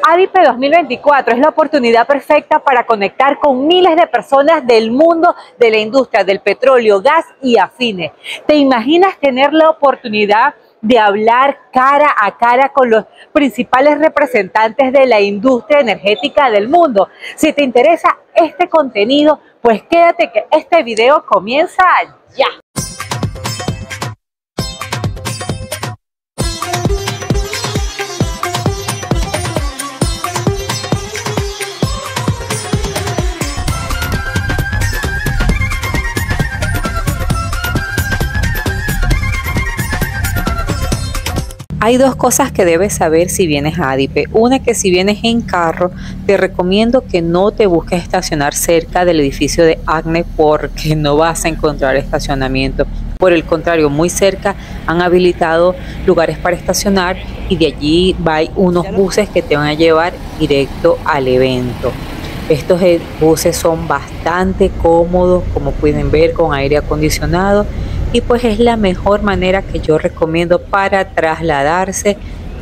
ADIPE 2024 es la oportunidad perfecta para conectar con miles de personas del mundo de la industria del petróleo, gas y afines. ¿Te imaginas tener la oportunidad de hablar cara a cara con los principales representantes de la industria energética del mundo? Si te interesa este contenido, pues quédate que este video comienza ya. Hay dos cosas que debes saber si vienes a Adipe. Una que si vienes en carro, te recomiendo que no te busques estacionar cerca del edificio de Acne porque no vas a encontrar estacionamiento. Por el contrario, muy cerca han habilitado lugares para estacionar y de allí va unos buses que te van a llevar directo al evento. Estos e, buses son bastante cómodos, como pueden ver, con aire acondicionado y pues es la mejor manera que yo recomiendo para trasladarse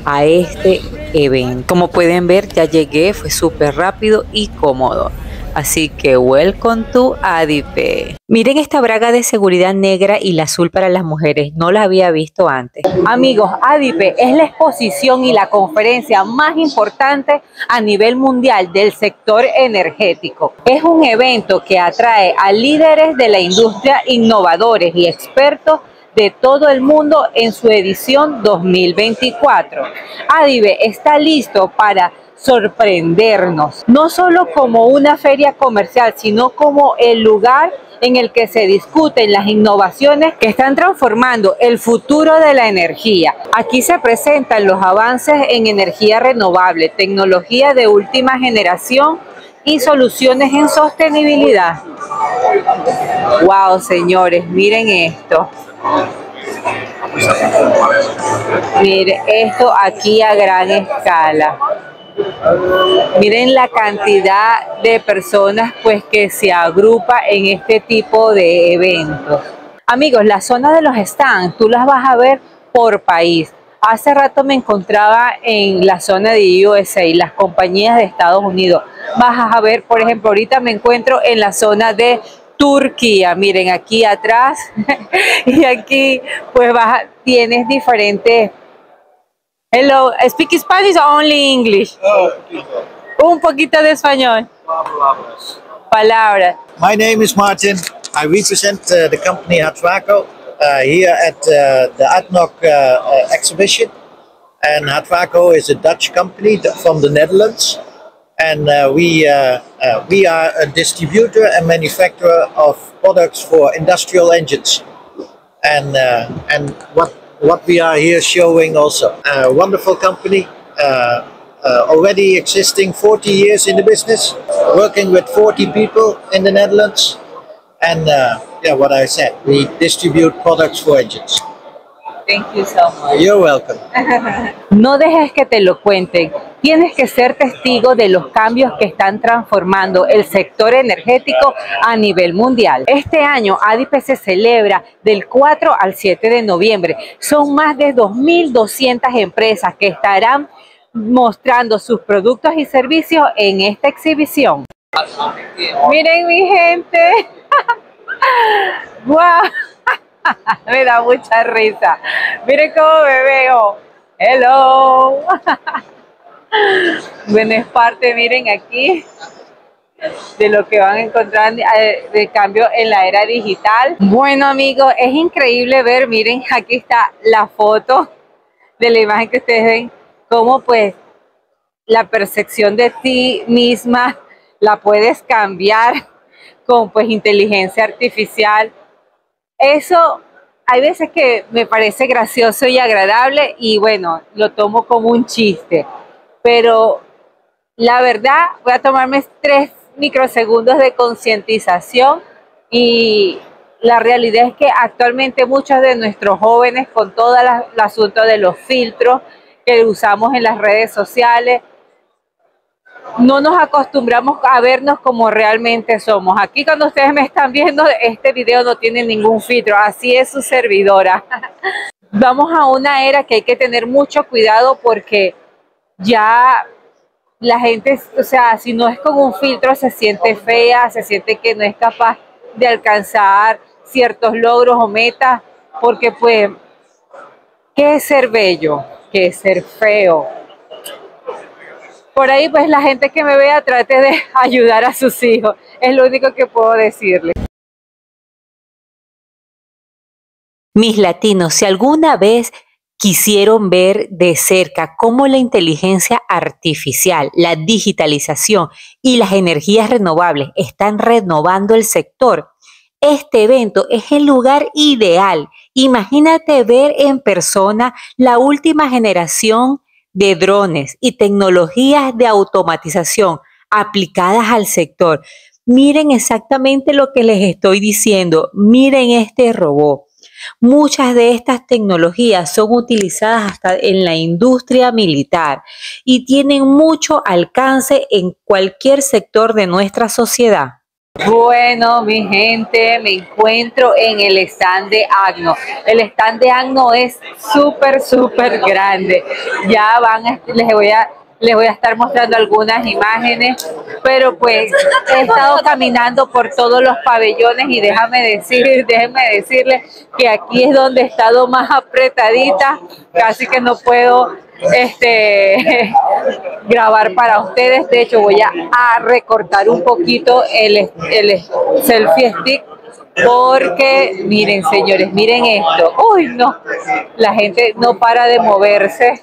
a este evento. Como pueden ver ya llegué, fue súper rápido y cómodo. Así que welcome to Adipe. Miren esta braga de seguridad negra y la azul para las mujeres. No la había visto antes. Amigos, Adipe es la exposición y la conferencia más importante a nivel mundial del sector energético. Es un evento que atrae a líderes de la industria, innovadores y expertos de todo el mundo en su edición 2024. Adive está listo para sorprendernos, no solo como una feria comercial, sino como el lugar en el que se discuten las innovaciones que están transformando el futuro de la energía. Aquí se presentan los avances en energía renovable, tecnología de última generación y soluciones en sostenibilidad. Wow, señores, miren esto. Miren esto aquí a gran escala. Miren la cantidad de personas pues que se agrupa en este tipo de eventos. Amigos, la zona de los stands, tú las vas a ver por país. Hace rato me encontraba en la zona de USA, las compañías de Estados Unidos. Vas a ver, por ejemplo, ahorita me encuentro en la zona de Turquía. Miren, aquí atrás y aquí pues vas, tienes diferentes Hello, speak Spanish or only English? Un poquito de español. Palabras. My name is Martin. I represent uh, the company Hatwaco uh, here at uh, the ADNOC uh, uh, exhibition. And Hatwaco is a Dutch company from the Netherlands. And uh, we, we are a distributor and manufacturer of products for industrial engines. And, and what what we are here showing also. A wonderful company, uh, uh, already existing 40 years in the business, working with 40 people in the Netherlands. And uh, yeah, what I said, we distribute products for engines. Thank you so much. You're welcome. no dejes que te lo cuenten. Tienes que ser testigo de los cambios que están transformando el sector energético a nivel mundial. Este año ADIPE se celebra del 4 al 7 de noviembre. Son más de 2.200 empresas que estarán mostrando sus productos y servicios en esta exhibición. Miren mi gente. ¡Guau! me da mucha risa. Miren cómo me veo. Hello. bueno, es parte, miren aquí, de lo que van a encontrar eh, de cambio en la era digital. Bueno, amigos, es increíble ver, miren, aquí está la foto de la imagen que ustedes ven, cómo pues la percepción de ti misma la puedes cambiar con pues inteligencia artificial eso hay veces que me parece gracioso y agradable y bueno, lo tomo como un chiste. Pero la verdad, voy a tomarme tres microsegundos de concientización y la realidad es que actualmente muchos de nuestros jóvenes con todo el asunto de los filtros que usamos en las redes sociales, no nos acostumbramos a vernos como realmente somos. Aquí cuando ustedes me están viendo, este video no tiene ningún filtro, así es su servidora. Vamos a una era que hay que tener mucho cuidado porque ya la gente, o sea, si no es con un filtro, se siente fea, se siente que no es capaz de alcanzar ciertos logros o metas, porque pues, ¿qué es ser bello? ¿Qué es ser feo? Por ahí pues la gente que me vea trate de ayudar a sus hijos, es lo único que puedo decirle. Mis latinos, si alguna vez quisieron ver de cerca cómo la inteligencia artificial, la digitalización y las energías renovables están renovando el sector. Este evento es el lugar ideal. Imagínate ver en persona la última generación de drones y tecnologías de automatización aplicadas al sector. Miren exactamente lo que les estoy diciendo. Miren este robot. Muchas de estas tecnologías son utilizadas hasta en la industria militar y tienen mucho alcance en cualquier sector de nuestra sociedad. Bueno, mi gente, me encuentro en el stand de Agno. El stand de Agno es súper, súper grande. Ya van, les voy a les voy a estar mostrando algunas imágenes, pero pues he estado caminando por todos los pabellones y déjame decir, déjenme decirles que aquí es donde he estado más apretadita, casi que no puedo este grabar para ustedes. De hecho, voy a, recortar un poquito el, el selfie stick porque miren señores, miren esto. Uy, no, la gente no para de moverse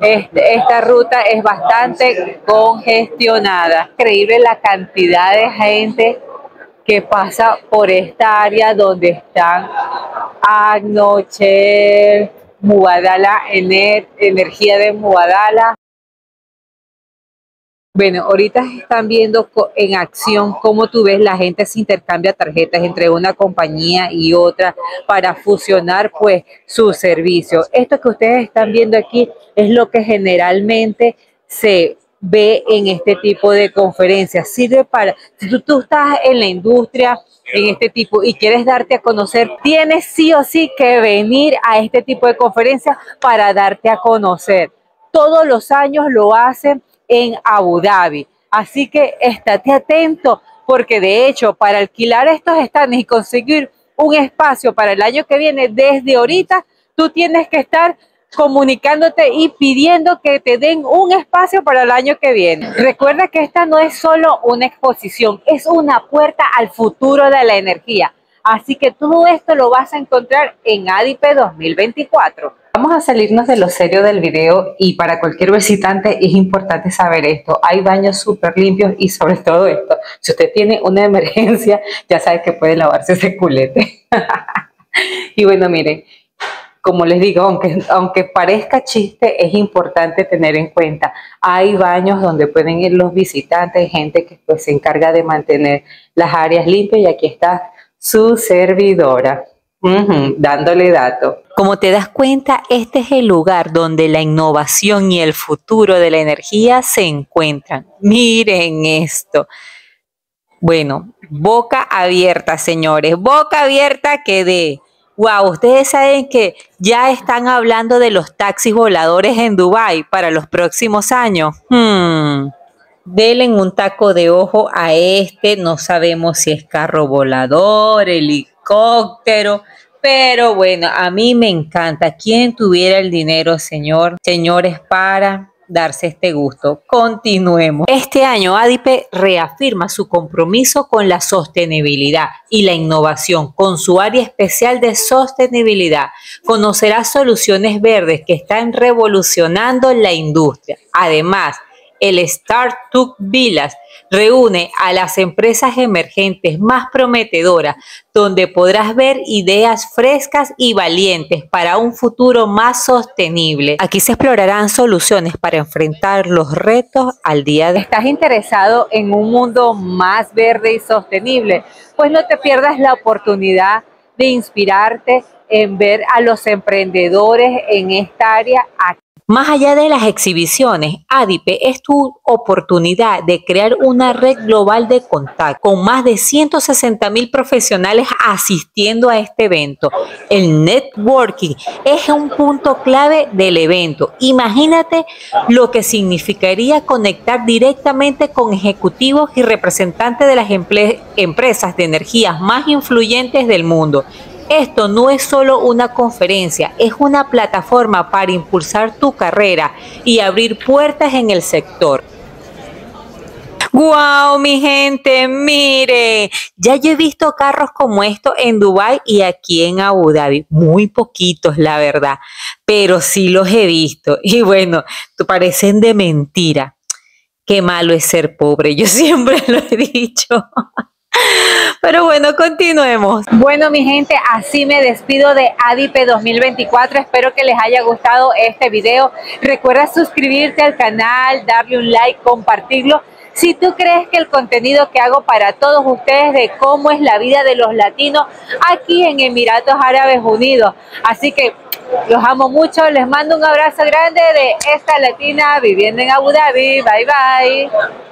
este, esta ruta es bastante congestionada. Increíble la cantidad de gente que pasa por esta área donde están Agno, Shell, Mubadala, Energía de Mubadala, bueno, ahorita están viendo en acción cómo tú ves la gente se intercambia tarjetas entre una compañía y otra para fusionar pues su servicio. Esto que ustedes están viendo aquí es lo que generalmente se ve en este tipo de conferencias. Sirve para, si tú, tú estás en la industria, en este tipo y quieres darte a conocer, tienes sí o sí que venir a este tipo de conferencias para darte a conocer. Todos los años lo hacen en Abu Dhabi. Así que estate atento porque de hecho para alquilar estos stands y conseguir un espacio para el año que viene desde ahorita, tú tienes que estar comunicándote y pidiendo que te den un espacio para el año que viene. Recuerda que esta no es solo una exposición, es una puerta al futuro de la energía. Así que todo esto lo vas a encontrar en ADIPE 2024. Vamos a salirnos de lo serio del video y para cualquier visitante es importante saber esto. Hay baños súper limpios y sobre todo esto, si usted tiene una emergencia, ya sabe que puede lavarse ese culete. y bueno, miren, como les digo, aunque, aunque parezca chiste, es importante tener en cuenta. Hay baños donde pueden ir los visitantes, gente que pues, se encarga de mantener las áreas limpias y aquí está su servidora dándole datos. Como te das cuenta, este es el lugar donde la innovación y el futuro de la energía se encuentran. Miren esto. Bueno, boca abierta, señores, boca abierta que de... Wow, ustedes saben que ya están hablando de los taxis voladores en Dubai para los próximos años. Hmm. Denle un taco de ojo a este, no sabemos si es carro volador, helicóptero, pero bueno, a mí me encanta. ¿Quién tuviera el dinero, señor? Señores, para darse este gusto. Continuemos. Este año ADIPE reafirma su compromiso con la sostenibilidad y la innovación con su área especial de sostenibilidad. Conocerá soluciones verdes que están revolucionando la industria. Además, el Startup Villas reúne a las empresas emergentes más prometedoras, donde podrás ver ideas frescas y valientes para un futuro más sostenible. Aquí se explorarán soluciones para enfrentar los retos al día de ¿Estás interesado en un mundo más verde y sostenible? Pues no te pierdas la oportunidad de inspirarte en ver a los emprendedores en esta área aquí Más allá de las exhibiciones, ADIPE es tu oportunidad de crear una red global de contacto con más de 160 mil profesionales asistiendo a este evento. El networking es un punto clave del evento. Imagínate lo que significaría conectar directamente con ejecutivos y representantes de las empresas de energías más influyentes del mundo esto no es solo una conferencia, es una plataforma para impulsar tu carrera y abrir puertas en el sector. ¡Guau, mi gente! Mire, ya yo he visto carros como estos en Dubai y aquí en Abu Dhabi. Muy poquitos, la verdad, pero sí los he visto. Y bueno, parecen de mentira. Qué malo es ser pobre, yo siempre lo he dicho. Pero bueno, continuemos. Bueno, mi gente, así me despido de ADIPE 2024. Espero que les haya gustado este video. Recuerda suscribirte al canal, darle un like, compartirlo. Si tú crees que el contenido que hago para todos ustedes de cómo es la vida de los latinos aquí en Emiratos Árabes Unidos. Así que los amo mucho, les mando un abrazo grande de esta latina viviendo en Abu Dhabi. Bye bye.